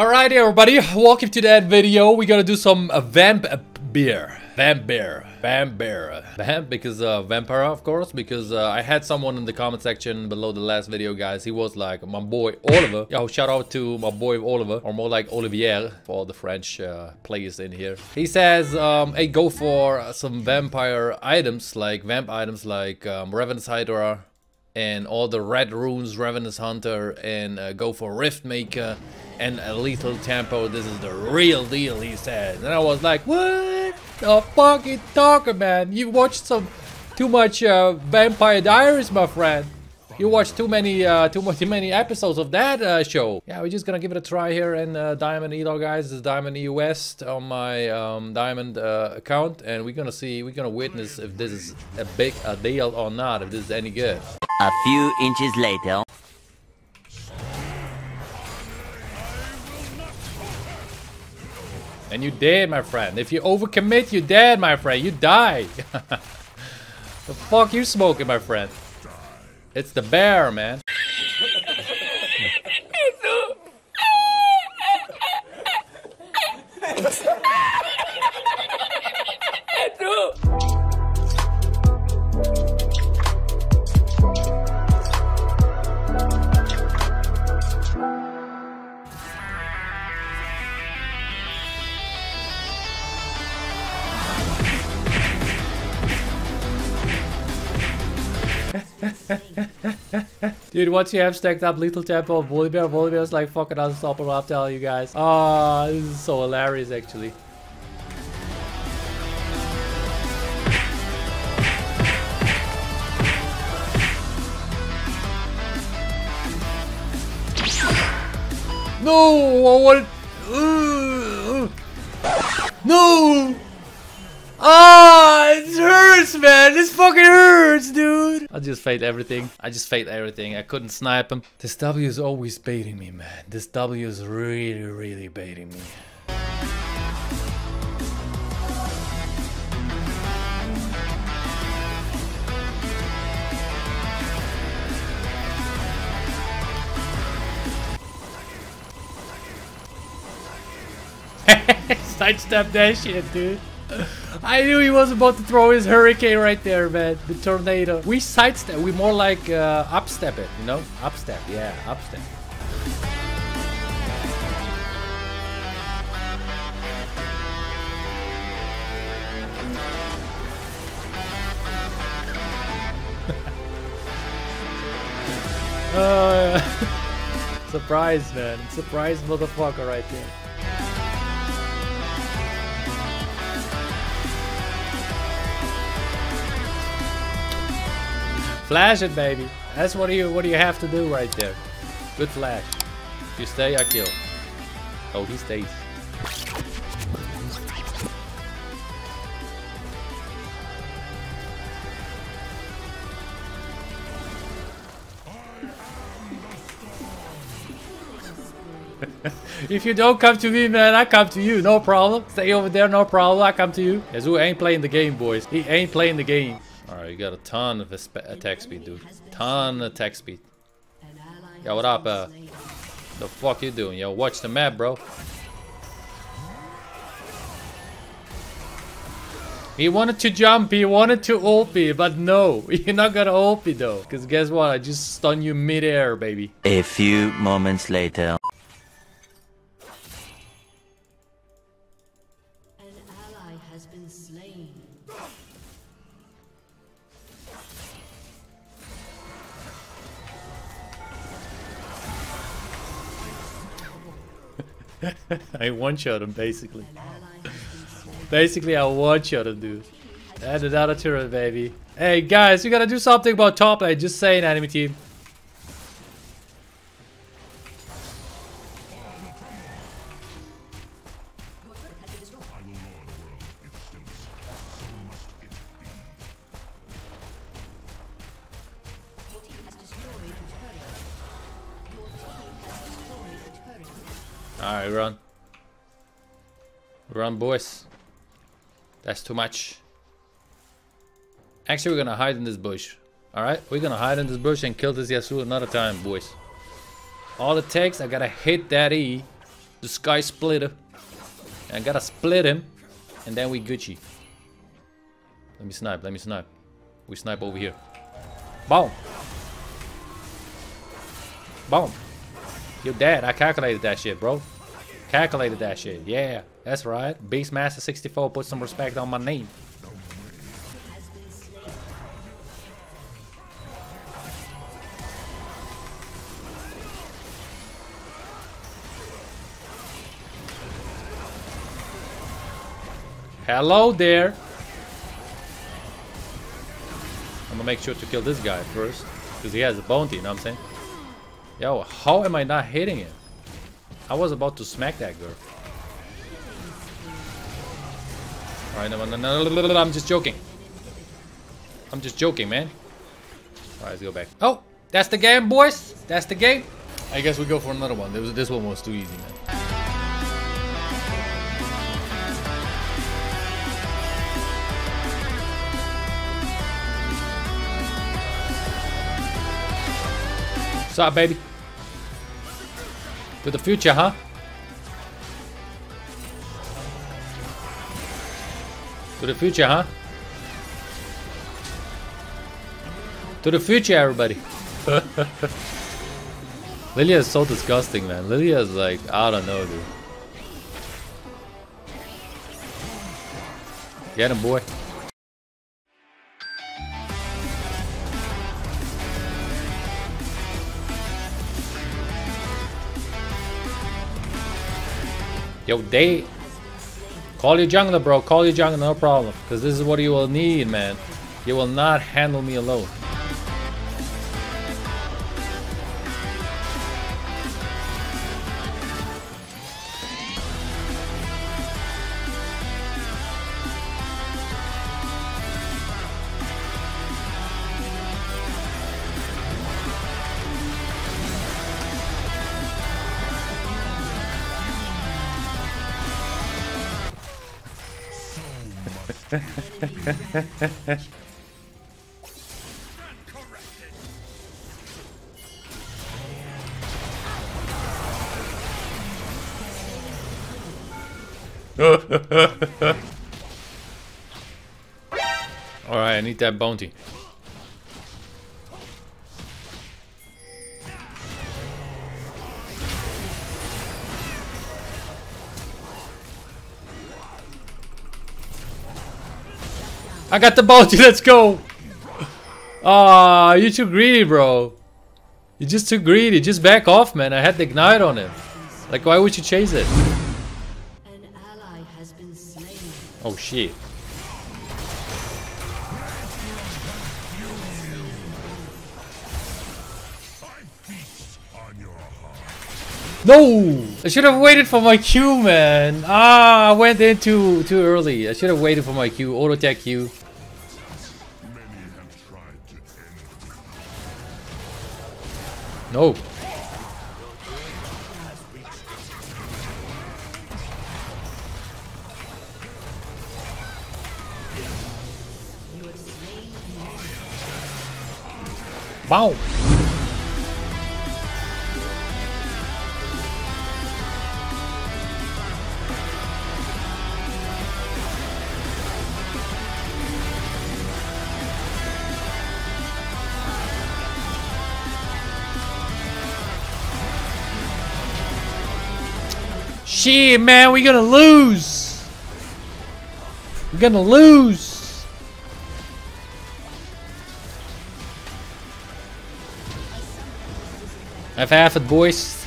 Alrighty everybody, welcome to that video. We're gonna do some uh, vamp uh, beer. Vamp beer. Vamp beer. Vamp because uh, vampire of course because uh, I had someone in the comment section below the last video guys. He was like my boy Oliver. Yo shout out to my boy Oliver or more like Olivier for the French uh, players in here. He says um, hey go for some vampire items like vamp items like um, Ravenous Hydra and all the red runes, Ravenous Hunter, and uh, go for Rift Maker and a lethal tempo. This is the real deal, he said. And I was like, what the fuck you talking, man? You watched some too much uh, Vampire Diaries, my friend. You watched too many, uh, too, much, too many episodes of that uh, show. Yeah, we're just gonna give it a try here in uh, Diamond Elo, guys. This is Diamond E West on my um, Diamond uh, account, and we're gonna see, we're gonna witness if this is a big a deal or not, if this is any good. A few inches later. And you dead, my friend. If you overcommit, you dead, my friend. You die. the fuck you smoking, my friend? It's the bear, man. Dude, once you have stacked up Lethal Tempo of Volibear, Volibear is like fucking unstoppable, I'm telling you guys. Oh, this is so hilarious actually. No! What? No! Ah, it hurts, man. This fucking hurts, dude. I just failed everything. I just failed everything. I couldn't snipe him. This W is always baiting me, man. This W is really, really baiting me. Sidestep that shit, dude. I knew he was about to throw his hurricane right there, man. The tornado. We sidestep. We more like uh, upstep it, you know? Upstep. Yeah, upstep. uh, surprise, man. Surprise motherfucker right there. Flash it, baby. That's what you what you have to do right there. Good flash. If you stay, I kill. Oh, he stays. if you don't come to me, man, I come to you. No problem. Stay over there, no problem. I come to you. Yasuo ain't playing the game, boys. He ain't playing the game. Alright, you got a ton of attack speed, dude. Ton of attack speed. Yo, what up, uh? The fuck you doing? Yo, watch the map, bro. He wanted to jump, he wanted to ult me, but no, you're not gonna ult me though. Cause guess what? I just stun you mid-air, baby. A few moments later. I one-shot him, basically. Basically, I one-shot him, dude. And another turret, baby. Hey, guys, you gotta do something about top lane. Just saying, enemy team. Alright, run. Run, boys. That's too much. Actually, we're gonna hide in this bush. Alright? We're gonna hide in this bush and kill this Yasuo another time, boys. All it takes, I gotta hit that E. The Sky Splitter. And I gotta split him. And then we Gucci. Let me snipe, let me snipe. We snipe over here. Boom. Boom. You're dead. I calculated that shit, bro. Calculated that shit. Yeah, that's right. Beastmaster 64 put some respect on my name. Hello there. I'm gonna make sure to kill this guy first. Because he has a bounty, you know what I'm saying? Yo, how am I not hitting him? I was about to smack that girl. Alright, no, no, no, no, no, I'm just joking. I'm just joking, man. Alright, let's go back. Oh, that's the game, boys. That's the game. I guess we go for another one. This, this one was too easy, man. What's up, baby? To the future, huh? To the future, huh? To the future, everybody. Lilia is so disgusting, man. Lilia is like, I don't know, dude. Get him, boy. Yo, they call your jungler, bro. Call your jungler, no problem. Because this is what you will need, man. You will not handle me alone. Alright, I need that bounty. I got the bounty, let's go! Ah, you're too greedy, bro. You're just too greedy. Just back off, man. I had the ignite on him. Like, why would you chase it? An ally has been slain. Oh, shit. No! I should have waited for my Q, man. Ah, I went in too too early. I should have waited for my Q. Auto attack Q. No. Wow. Shit, man, we gonna lose. We're gonna lose. I've half it, boys.